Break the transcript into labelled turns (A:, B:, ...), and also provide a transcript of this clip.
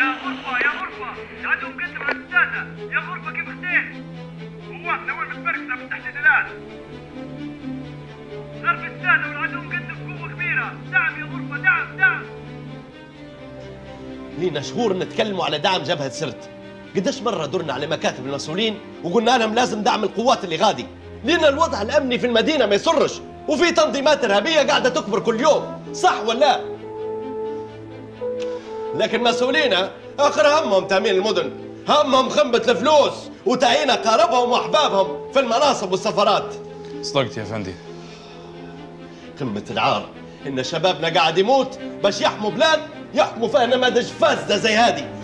A: يا غرفة يا غرفة. العدو مقدم على السادة يا غرفة كيف اختين؟ قواتنا وين متمركزة من تحت الهلال غرب السادة والعدو مقدم قوة كبيرة. دعم يا غرفة دعم دعم.
B: لينا شهور نتكلموا على دعم جبهة سرت. قديش مرة درنا على مكاتب المسؤولين وقلنا لهم لازم دعم القوات اللي غادي. لأن الوضع الأمني في المدينة ما يسرش وفي تنظيمات إرهابية قاعدة تكبر كل يوم. صح ولا لا؟ لكن مسؤولينا آخر همهم تأمين المدن. همهم خنبة الفلوس وتعيين أقاربهم وأحبابهم في المناصب والسفرات
C: صدقت يا فندي
B: قمة العار. إن شبابنا قاعد يموت باش يحموا بلاد يحموا فيها نماذج فاسدة زي هذه.